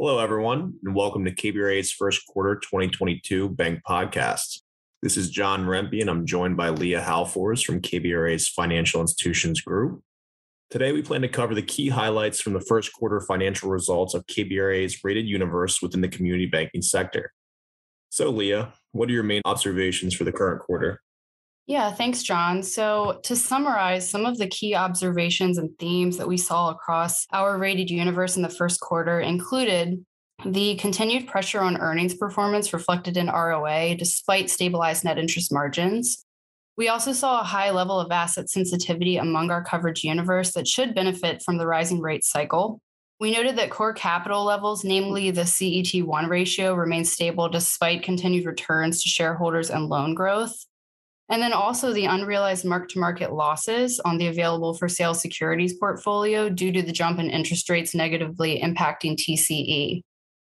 Hello, everyone, and welcome to KBRA's first quarter 2022 bank podcast. This is John Rempe, and I'm joined by Leah Halfors from KBRA's Financial Institutions Group. Today, we plan to cover the key highlights from the first quarter financial results of KBRA's rated universe within the community banking sector. So, Leah, what are your main observations for the current quarter? Yeah, thanks, John. So, to summarize some of the key observations and themes that we saw across our rated universe in the first quarter included the continued pressure on earnings performance reflected in ROA despite stabilized net interest margins. We also saw a high level of asset sensitivity among our coverage universe that should benefit from the rising rate cycle. We noted that core capital levels, namely the CET1 ratio, remained stable despite continued returns to shareholders and loan growth. And then also the unrealized mark to market losses on the available for sale securities portfolio due to the jump in interest rates negatively impacting TCE.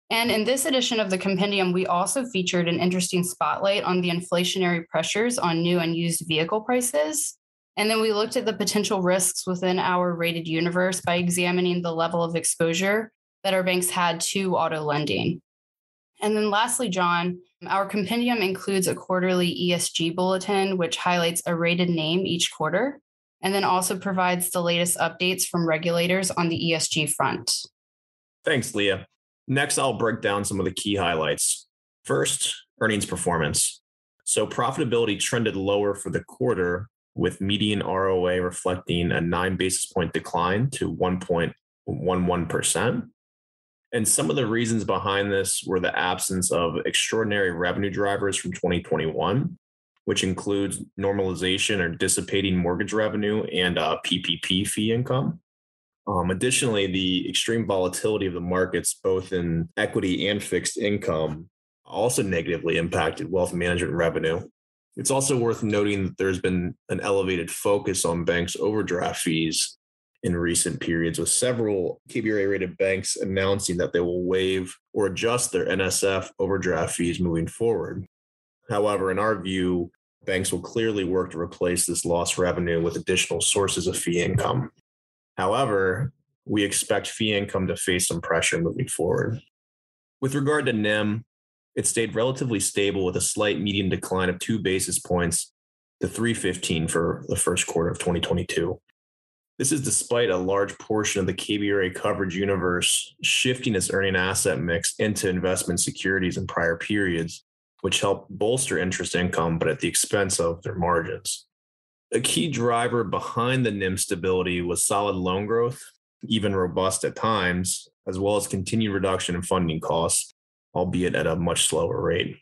And in this edition of the compendium, we also featured an interesting spotlight on the inflationary pressures on new and used vehicle prices. And then we looked at the potential risks within our rated universe by examining the level of exposure that our banks had to auto lending. And then lastly, John, our compendium includes a quarterly ESG bulletin, which highlights a rated name each quarter, and then also provides the latest updates from regulators on the ESG front. Thanks, Leah. Next, I'll break down some of the key highlights. First, earnings performance. So, profitability trended lower for the quarter, with median ROA reflecting a nine basis point decline to 1.11%. And some of the reasons behind this were the absence of extraordinary revenue drivers from 2021, which includes normalization or dissipating mortgage revenue and uh, PPP fee income. Um, additionally, the extreme volatility of the markets, both in equity and fixed income, also negatively impacted wealth management revenue. It's also worth noting that there's been an elevated focus on banks' overdraft fees in recent periods, with several KBRA rated banks announcing that they will waive or adjust their NSF overdraft fees moving forward. However, in our view, banks will clearly work to replace this lost revenue with additional sources of fee income. However, we expect fee income to face some pressure moving forward. With regard to NIM, it stayed relatively stable with a slight median decline of two basis points to 315 for the first quarter of 2022. This is despite a large portion of the KBRA coverage universe shifting its earning asset mix into investment securities in prior periods, which helped bolster interest income, but at the expense of their margins. A key driver behind the NIM stability was solid loan growth, even robust at times, as well as continued reduction in funding costs, albeit at a much slower rate.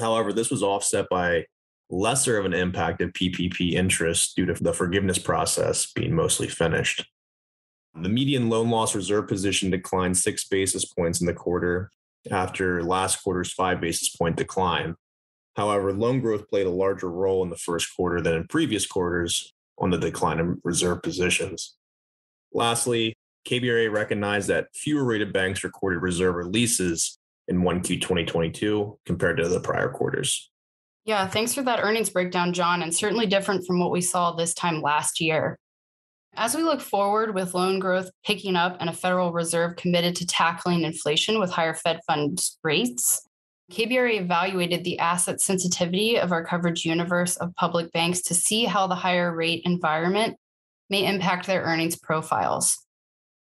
However, this was offset by lesser of an impact of PPP interest due to the forgiveness process being mostly finished. The median loan loss reserve position declined six basis points in the quarter after last quarter's five basis point decline. However, loan growth played a larger role in the first quarter than in previous quarters on the decline in reserve positions. Lastly, KBRA recognized that fewer rated banks recorded reserve releases in 1Q 2022 compared to the prior quarters. Yeah, thanks for that earnings breakdown, John, and certainly different from what we saw this time last year. As we look forward with loan growth picking up and a Federal Reserve committed to tackling inflation with higher Fed funds rates, KBRA evaluated the asset sensitivity of our coverage universe of public banks to see how the higher rate environment may impact their earnings profiles.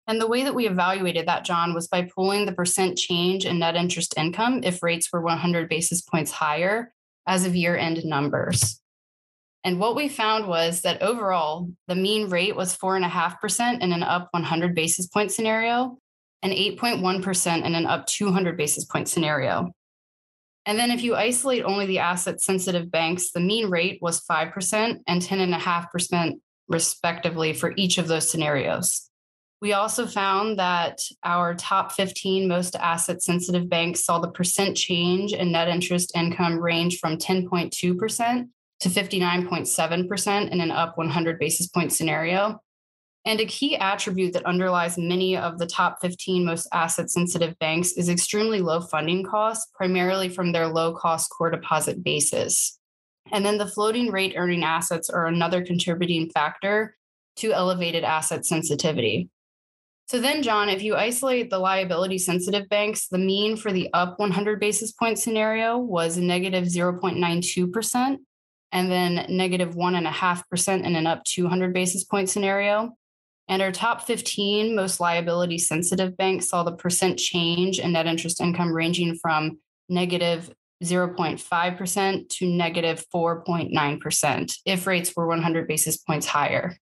And the way that we evaluated that, John, was by pulling the percent change in net interest income if rates were 100 basis points higher as of year end numbers. And what we found was that overall, the mean rate was 4.5% in an up 100 basis point scenario and 8.1% in an up 200 basis point scenario. And then if you isolate only the asset sensitive banks, the mean rate was 5% and 10.5% respectively for each of those scenarios. We also found that our top 15 most asset sensitive banks saw the percent change in net interest income range from 10.2% to 59.7% in an up 100 basis point scenario. And a key attribute that underlies many of the top 15 most asset sensitive banks is extremely low funding costs, primarily from their low cost core deposit basis. And then the floating rate earning assets are another contributing factor to elevated asset sensitivity. So then, John, if you isolate the liability sensitive banks, the mean for the up 100 basis point scenario was negative 0.92%, and then negative 1.5% in an up 200 basis point scenario. And our top 15 most liability sensitive banks saw the percent change in net interest income ranging from negative 0.5% to negative 4.9% if rates were 100 basis points higher.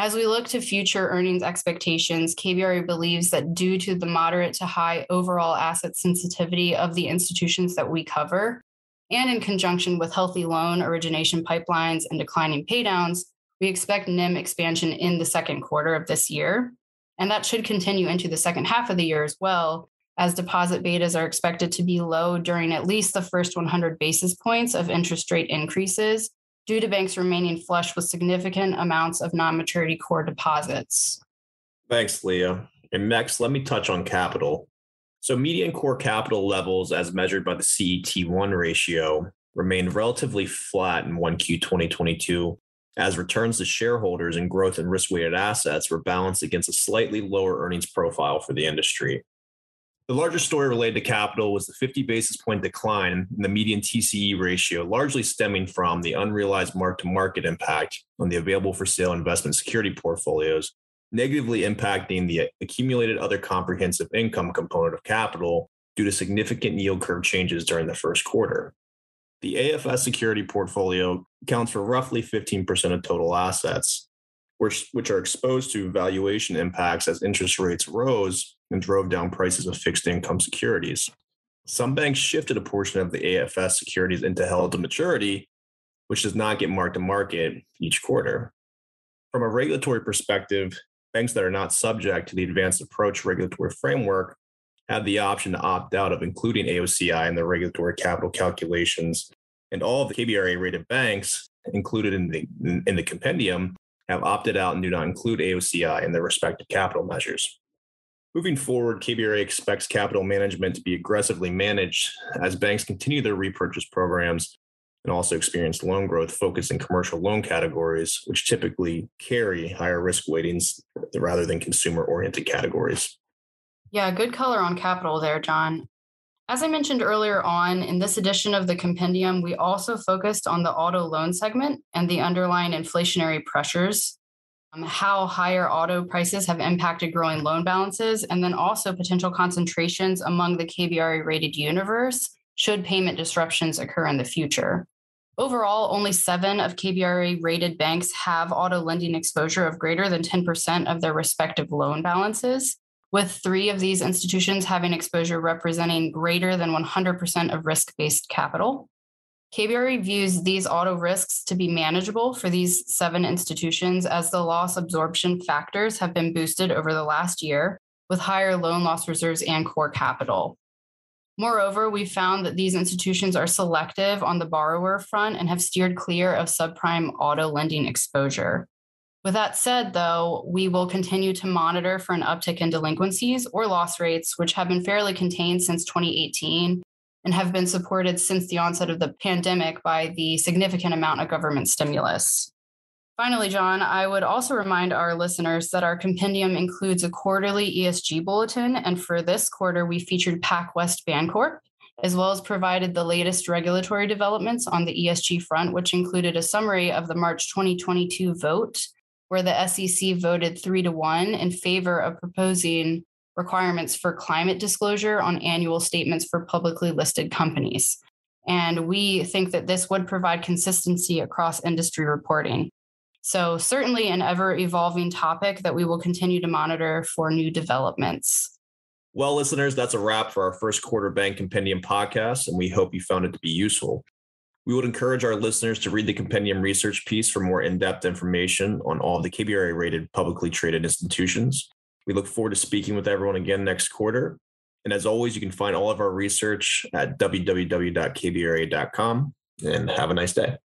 As we look to future earnings expectations, KBRA believes that due to the moderate to high overall asset sensitivity of the institutions that we cover, and in conjunction with healthy loan origination pipelines and declining paydowns, we expect NIM expansion in the second quarter of this year. And that should continue into the second half of the year as well, as deposit betas are expected to be low during at least the first 100 basis points of interest rate increases due to banks remaining flush with significant amounts of non maturity core deposits. Thanks, Leah. And next, let me touch on capital. So, median core capital levels, as measured by the CET1 ratio, remained relatively flat in 1Q 2022, as returns to shareholders and growth in risk weighted assets were balanced against a slightly lower earnings profile for the industry. The larger story related to capital was the 50 basis point decline in the median TCE ratio, largely stemming from the unrealized mark to market impact on the available for sale investment security portfolios, negatively impacting the accumulated other comprehensive income component of capital due to significant yield curve changes during the first quarter. The AFS security portfolio accounts for roughly 15% of total assets, which, which are exposed to valuation impacts as interest rates rose and drove down prices of fixed income securities. Some banks shifted a portion of the AFS securities into held to maturity, which does not get marked to market each quarter. From a regulatory perspective, banks that are not subject to the advanced approach regulatory framework have the option to opt out of including AOCI in their regulatory capital calculations. And all the KBRA rated banks included in the, in the compendium have opted out and do not include AOCI in their respective capital measures. Moving forward, KBRA expects capital management to be aggressively managed as banks continue their repurchase programs and also experience loan growth focused in commercial loan categories, which typically carry higher risk weightings rather than consumer oriented categories. Yeah, good color on capital there, John. As I mentioned earlier on, in this edition of the compendium, we also focused on the auto loan segment and the underlying inflationary pressures Um, how higher auto prices have impacted growing loan balances, and then also potential concentrations among the KBRA rated universe should payment disruptions occur in the future. Overall, only seven of KBRA rated banks have auto lending exposure of greater than 10% of their respective loan balances, with three of these institutions having exposure representing greater than 100% of risk based capital. KBRA views these auto risks to be manageable for these seven institutions as the loss absorption factors have been boosted over the last year with higher loan loss reserves and core capital. Moreover, we found that these institutions are selective on the borrower front and have steered clear of subprime auto lending exposure. With that said, though, we will continue to monitor for an uptick in delinquencies or loss rates, which have been fairly contained since 2018 and have been supported since the onset of the pandemic by the significant amount of government stimulus. Finally, John, I would also remind our listeners that our compendium includes a quarterly ESG bulletin. And for this quarter, we featured PacWest Bancorp, as well as provided the latest regulatory developments on the ESG front, which included a summary of the March 2022 vote, where the SEC voted three to one in favor of proposing requirements for climate disclosure on annual statements for publicly listed companies. And we think that this would provide consistency across industry reporting. So, certainly an ever evolving topic that we will continue to monitor for new developments. Well, listeners, that's a wrap for our first quarter Bank Compendium podcast, and we hope you found it to be useful. We would encourage our listeners to read the compendium research piece for more in depth information on all of the KBRA rated publicly traded institutions. We look forward to speaking with everyone again next quarter. And as always, you can find all of our research at www.kbra.com and have a nice day.